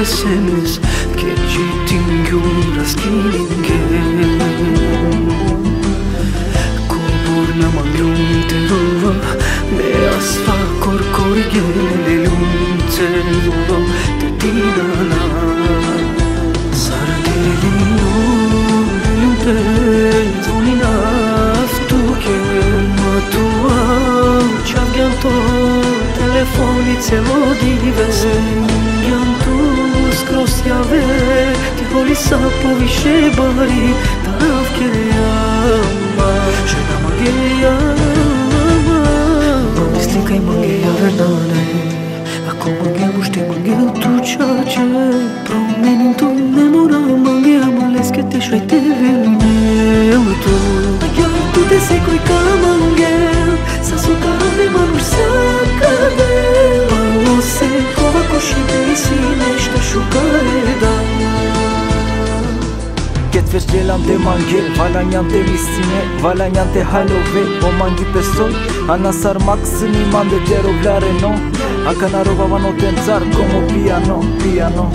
eseniz Geçittim gün rastgele telefonit që modive Jam tu skroz jave Ti voli sa po vishe bari Ta navke jama Që na mange jama Pomisli kaj mange jave nane Ako mange mushti mange tu qache Promenin tu ne mora mange Amules ke ti shvejte vilne Veç gelante mangel Valanyante misine Valanyante halove Omangi peson Anasar maxi ni mande te roblare no. Akanarova van a como piano, piano.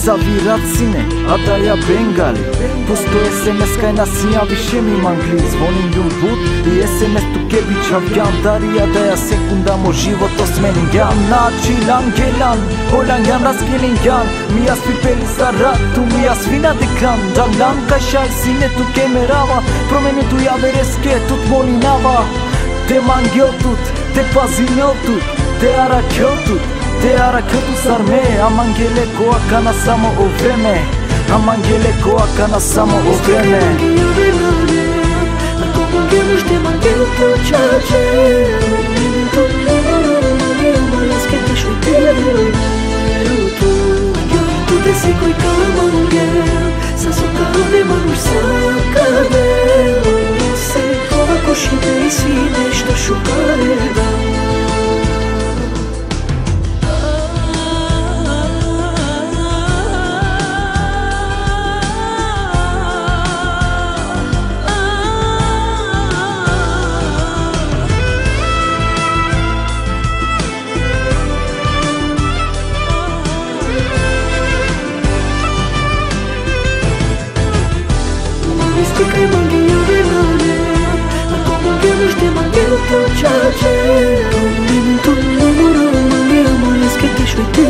Սա վիրացին է, ատայա բենգալի Պուստո SMS կայն ասի ավիշեմ իմ անգլից Վոնին դուր բուտ, ի SMS դու կեպի չավյան Դարի ատայա սեկունդա մոժի ոտոս մեն ինգյան Նա չիլան գելան, հոլան գյան ռասկել ինգյան Միաս պիպելի սարատ, դու միաս վինա դիկրան Դանդան կաշայ սինե դու կեմերավա Պրոմենը դու յավերես կե, դուտ մոլինավա Դե մանգյոտուտ, դե պազինյոտուտ, դե առակյոտուտ Te arakjotu sarme Aman gele koa kana samo o vreme Aman gele koa kana samo o vreme Nešto šukare da Este que mangi ja venane Ako mangi nu știe Tu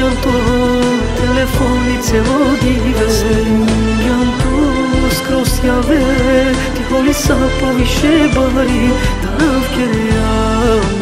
Jam tu telefonice vodive Jam tu skroz jave Ti holi sa poviše bari Tavke jam